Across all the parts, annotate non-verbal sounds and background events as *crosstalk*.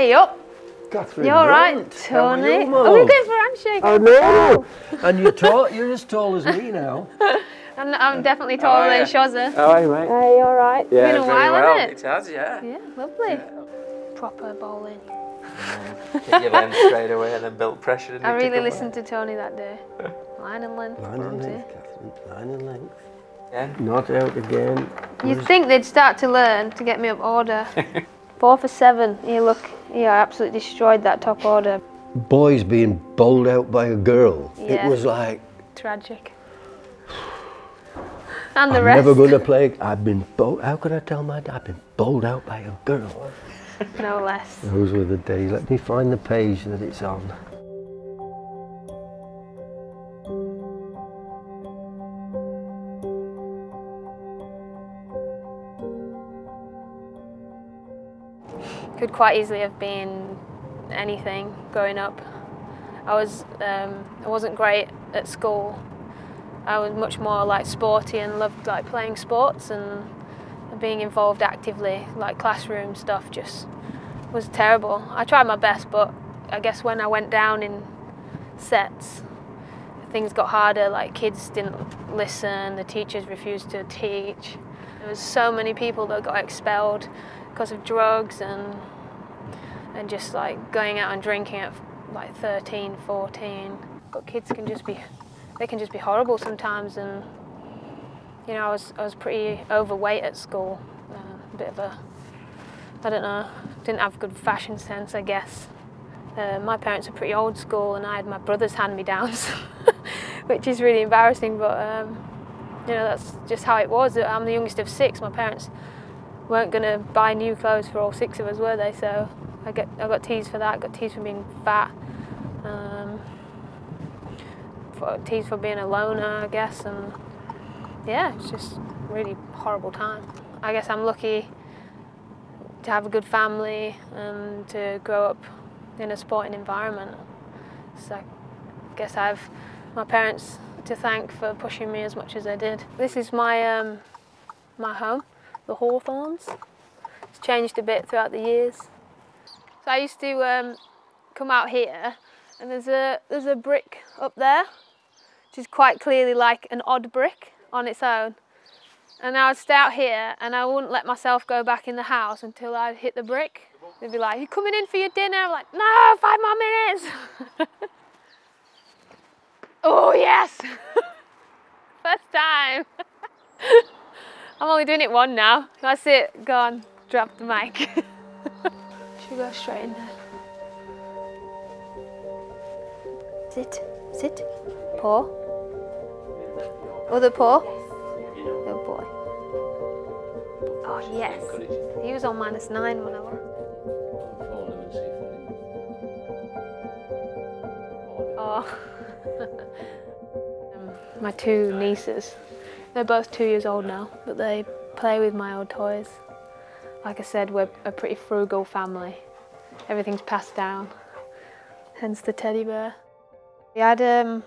Hey up. Katherine You all right, Grant, are Tony? you, Are we Mum? going for a handshake? I know. *laughs* and you're tall. You're as tall as me now. *laughs* I'm, I'm definitely taller oh, yeah. than Shazza. How are you, mate? Hey, you all right? Yeah, Been a while, well. hasn't it? It has, yeah. Yeah, lovely. Proper bowling. Hit your lens straight away and then built pressure. didn't I it, to really come listened to Tony that day. Line and length. Line and length, Katherine. Line and length. Yeah. Not out again. You'd think they'd start to learn to get me up order. *laughs* Four for seven. You look, yeah, I absolutely destroyed that top order. Boys being bowled out by a girl. Yeah. It was like Tragic. *sighs* And the I'm rest. never going to play. I've been bowled. How could I tell my dad? I've been bowled out by a girl. No less. Those were the days. Let me find the page that it's on. Quite easily have been anything growing up. I was, um, I wasn't great at school. I was much more like sporty and loved like playing sports and being involved actively. Like classroom stuff just was terrible. I tried my best, but I guess when I went down in sets, things got harder. Like kids didn't listen, the teachers refused to teach. There was so many people that got expelled because of drugs and and just like going out and drinking at like 13, 14. But kids can just be they can just be horrible sometimes and you know I was I was pretty overweight at school. Uh, a bit of a I don't know, didn't have good fashion sense I guess. Uh, my parents are pretty old school and I had my brother's hand-me-downs, *laughs* which is really embarrassing but um, you know that's just how it was. I'm the youngest of six. My parents weren't going to buy new clothes for all six of us, were they? So I get I got teased for that. I got teased for being fat. Um, for, teased for being a loner, I guess, and yeah, it's just really horrible time. I guess I'm lucky to have a good family and to grow up in a sporting environment. So I guess I have my parents to thank for pushing me as much as they did. This is my um, my home, the Hawthorns. It's changed a bit throughout the years. I used to um, come out here, and there's a there's a brick up there, which is quite clearly like an odd brick on its own. And I would stay out here, and I wouldn't let myself go back in the house until I'd hit the brick. They'd be like, "You coming in for your dinner?" I'm like, "No, five more minutes." *laughs* oh yes, *laughs* first time. *laughs* I'm only doing it one now. That's it. Go on, drop the mic. We go straight in there? Sit, sit. Paw. Other oh, paw. Good boy. Oh yes. He was on minus nine when I was. Oh. *laughs* My two nieces. They're both two years old now, but they play with my old toys. Like I said, we're a pretty frugal family. Everything's passed down, hence the teddy bear. We had um,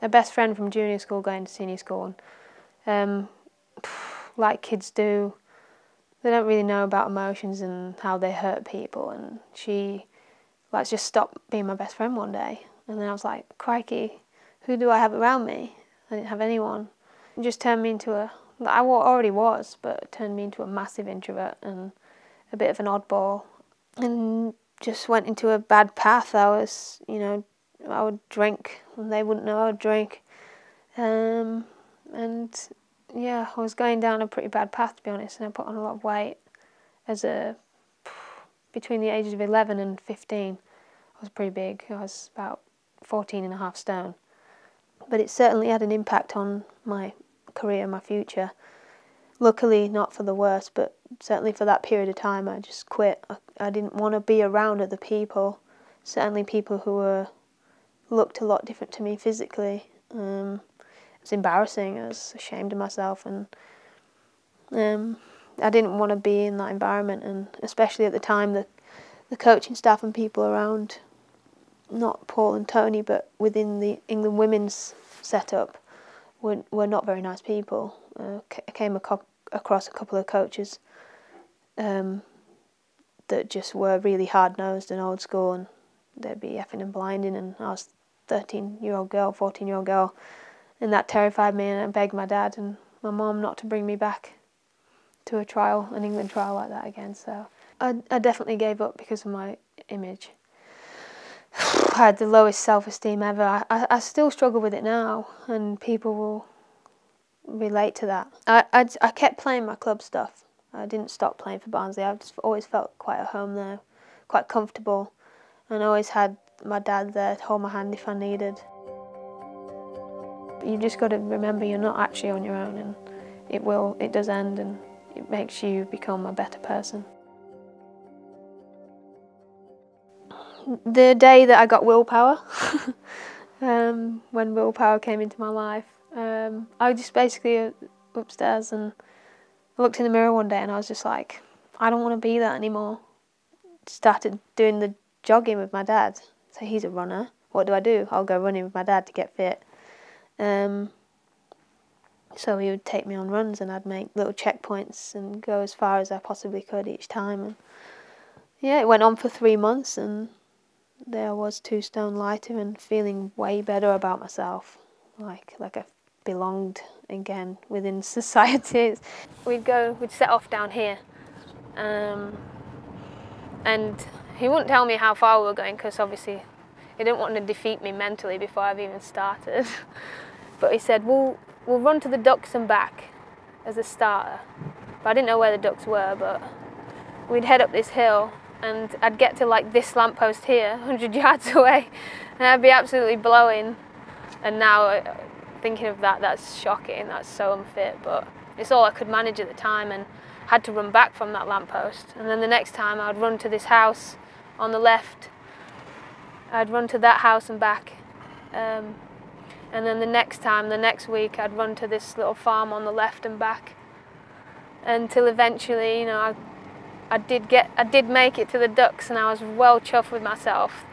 a best friend from junior school going to senior school, and um, like kids do, they don't really know about emotions and how they hurt people. And she, like, just stopped being my best friend one day, and then I was like, crikey, who do I have around me? I didn't have anyone. It just turned me into a, I already was, but turned me into a massive introvert and a bit of an oddball. And just went into a bad path. I was, you know, I would drink and they wouldn't know I would drink. Um, and yeah, I was going down a pretty bad path to be honest, and I put on a lot of weight as a, between the ages of 11 and 15. I was pretty big. I was about 14 and a half stone. But it certainly had an impact on my career, and my future. Luckily, not for the worse, but certainly for that period of time, I just quit. I, I didn't want to be around other people, certainly people who were looked a lot different to me physically. Um, it was embarrassing. I was ashamed of myself, and um, I didn't want to be in that environment. And especially at the time, the the coaching staff and people around, not Paul and Tony, but within the England women's setup, were were not very nice people. Uh, I came across a couple of coaches um, that just were really hard nosed and old school, and they'd be effing and blinding. And I was 13 year old girl, 14 year old girl, and that terrified me. And I begged my dad and my mum not to bring me back to a trial, an England trial like that again. So I, I definitely gave up because of my image. I had the lowest self esteem ever. I, I, I, still struggle with it now, and people will relate to that. I, I, I kept playing my club stuff. I didn't stop playing for Barnsley. I've just always felt quite at home there, quite comfortable, and I always had my dad there to hold my hand if I needed. You just got to remember you're not actually on your own, and it will, it does end, and it makes you become a better person. The day that I got willpower, *laughs* um, when willpower came into my life, um, I was just basically uh, upstairs and I looked in the mirror one day and I was just like, I don't want to be that anymore. Started doing the jogging with my dad. So he's a runner. What do I do? I'll go running with my dad to get fit. Um, so he would take me on runs and I'd make little checkpoints and go as far as I possibly could each time. And yeah, it went on for three months and there was two stone lighter and feeling way better about myself. Like like I belonged again within *laughs* society. We'd go, we'd set off down here, um, and he wouldn't tell me how far we were going because obviously he didn't want to defeat me mentally before I've even started. *laughs* but he said, "We'll we'll run to the ducks and back as a starter." But I didn't know where the ducks were, but we'd head up this hill and I'd get to like this lamppost here, *laughs* 100 yards away, and I'd be absolutely blowing. And now thinking of that, that's shocking. That's so unfit, but it's all I could manage at the time, and had to run back from that lamppost. And then the next time, I'd run to this house on the left. I'd run to that house and back. Um, and then the next time, the next week, I'd run to this little farm on the left and back. Until eventually, you know, I, I did get, I did make it to the ducks, and I was well chuffed with myself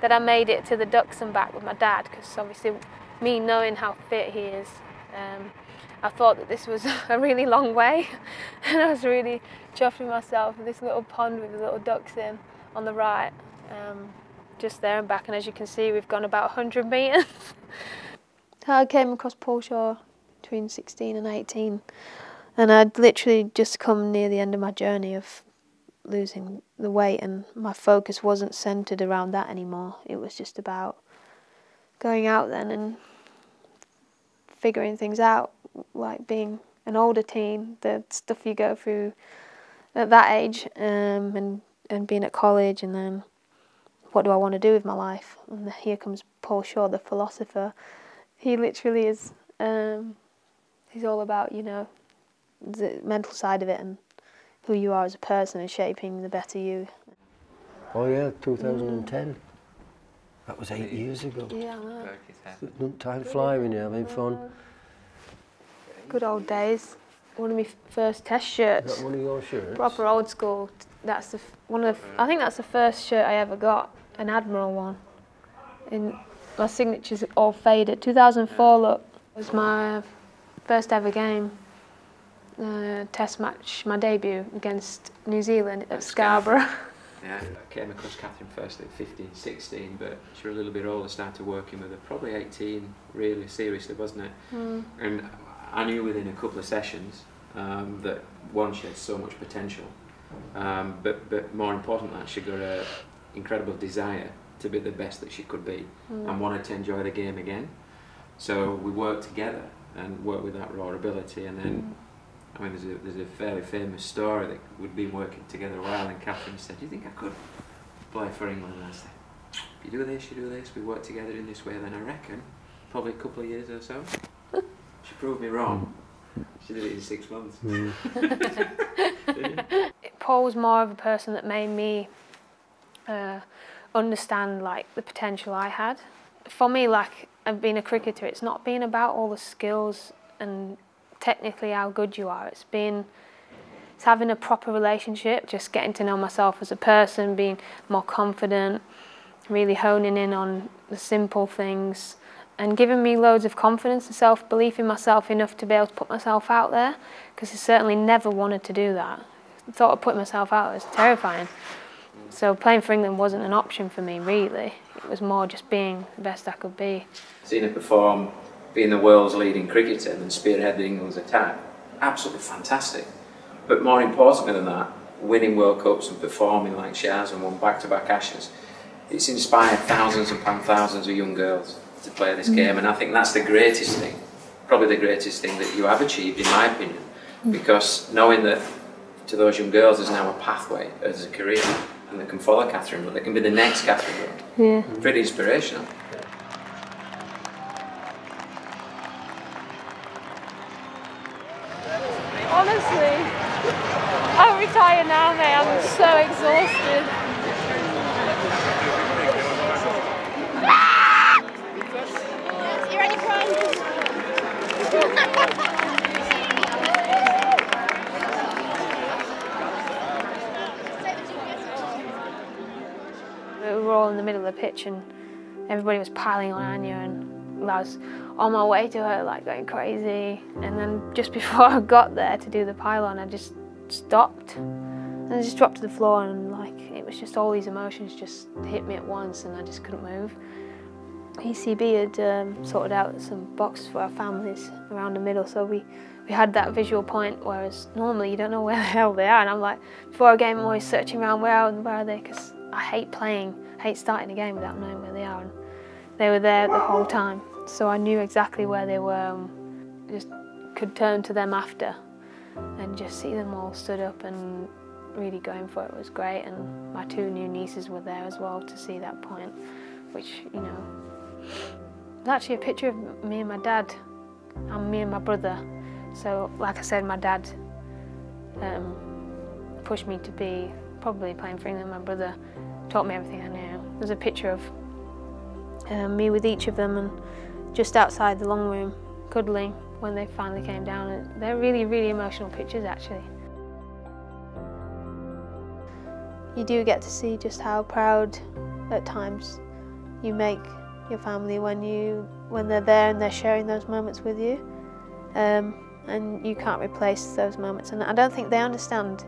that I made it to the ducks and back with my dad, because obviously me knowing how fit he is, um, I thought that this was *laughs* a really long way. *laughs* And I was really chuffed with myself this little pond with the little ducks in on the right, um, just there and back. And as you can see we've gone about 100 metres. *laughs* I came across Paul Shaw between 16 and 18 and I'd literally just come near the end of my journey of losing the weight and my focus wasn't centred around that anymore. It was just about going out then and figuring things out, like being an older teen, the stuff you go through at that age, um, and and being at college, and then what do I want to do with my life? And here comes Paul Shaw, the philosopher. He literally is. Um, he's all about you know the mental side of it and who you are as a person and shaping the better you. Oh yeah, 2010. Mm. That was eight years ago. Yeah, I know. Time fly when you're having fun. Good old days. One of my first test shirts. Is that one of your shirts? Proper old school. That's the one of. The, I think that's the first shirt I ever got, an Admiral one. In my signature's all faded. 2004 look was my first ever game. Uh, test match, my debut against New Zealand at Scarborough. *laughs* Yeah, I came across Katherine first at 15, 16, but she was a little bit older, started working with her, probably 18, really seriously, wasn't it? Mm. And I knew within a couple of sessions um, that one, she had so much potential, um, but, but more important that she got an incredible desire to be the best that she could be mm. and wanted to enjoy the game again. So we worked together and worked with that raw ability and then mm. I mean, there's a, there's a fairly famous story that we'd been working together a while, and Katherine said, "Do you think I could play for England?" And I said, "You do this, you do this. We work together in this way." Then I reckon, probably a couple of years or so, *laughs* she proved me wrong. She did it in six months. Mm. *laughs* Paul was more of a person that made me uh, understand like the potential I had. For me, like I've been a cricketer, it's not been about all the skills and technically how good you are. It's been it's having a proper relationship, just getting to know myself as a person, being more confident, really honing in on the simple things and giving me loads of confidence and self-belief in myself enough to be able to put myself out there because I certainly never wanted to do that. The thought of putting myself out was terrifying. So playing for England wasn't an option for me, really. It was more just being the best I could be. Seeing it perform, being the world's leading cricketer and spearheading England's attack, absolutely fantastic. But more importantly than that, winning World Cups and performing like she has and won back-to-back Ashes, it's inspired thousands upon thousands of young girls to play this game, and I think that's the greatest thing, probably the greatest thing that you have achieved, in my opinion, mm. because knowing that to those young girls there's now a pathway as a career, and they can follow Katherine Wood, they can be the next Katherine Wood. Yeah. Pretty inspirational. The pitch and everybody was piling on Anya and I was on my way to her like going crazy. And then just *laughs* before I got there to do the pylon I just stopped. And I just dropped to the floor and like it was just all these emotions just hit me at once and I just couldn't move. ECB had um, sorted out some boxes for our families around the middle. So we, we had that visual point whereas normally you don't know where the *laughs* hell they are. And I'm like before a game I'm always searching around where where are they? Because I hate playing, hate starting a game without knowing where they are. And they were there the whole time, so I knew exactly where they were. And just could turn to them after, and just see them all stood up and really going for it was great. And my two new nieces were there as well to see that point, which you know, was actually a picture of me and my dad, and me and my brother. So, like I said, my dad um, pushed me to be probably playing for England. My brother taught me everything I knew. There's a picture of um, me with each of them and just outside the long room, cuddling when they finally came down. And they're really, really emotional pictures actually. You do get to see just how proud at times you make your family when you when they're there and they're sharing those moments with you. Um, and you can't replace those moments. And I don't think they understand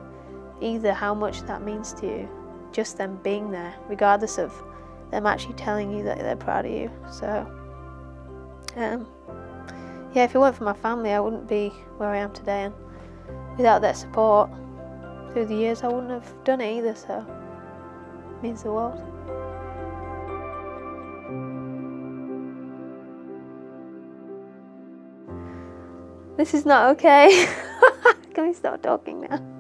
either how much that means to you, just them being there, regardless of them actually telling you that they're proud of you. So, um, yeah, if it weren't for my family, I wouldn't be where I am today, and without their support through the years, I wouldn't have done it either. So, it means the world. This is not okay. *laughs* Can we stop talking now?